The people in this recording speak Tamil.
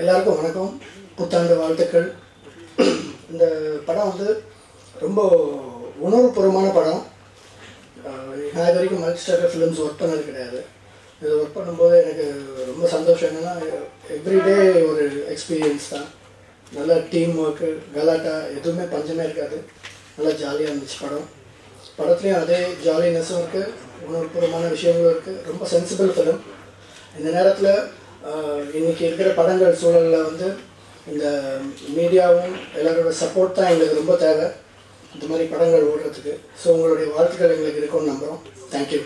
எல்லாருக்கும் வணக்கம். புத்தாண்டு வாழ்த்துக்கள். இந்த படம் வந்து ரொம்ப உணர்வுபூர்வமான படம். நான் இது வரைக்கும் மல்டிஸ்டார் ஃபிலிம்ஸ் ஒர்க் பண்ணது கிடையாது. இது ஒர்க் பண்ணும்போது எனக்கு ரொம்ப சந்தோஷம். என்னென்னா எவ்ரிடே ஒரு எக்ஸ்பீரியன்ஸ் தான். நல்ல டீம் ஒர்க்கு கலாட்டா எதுவுமே பஞ்சமே இருக்காது. நல்லா ஜாலியாக இருந்துச்சு படம். படத்துலேயும் அதே ஜாலினஸும் இருக்குது உணர்வுபூர்வமான விஷயங்களும் இருக்குது ரொம்ப சென்சிபிள் ஃபிலிம் இந்த நேரத்தில் இன்னைக்கு இருக்கிற படங்கள் சூழலில் வந்து இந்த மீடியாவும் எல்லாரோட சப்போர்ட் தான் எங்களுக்கு ரொம்ப தேவை. இந்த மாதிரி படங்கள் ஓடுறதுக்கு. ஸோ உங்களுடைய வாழ்த்துக்கள் எங்களுக்கு இருக்கும்னு நம்புகிறோம் தேங்க்யூ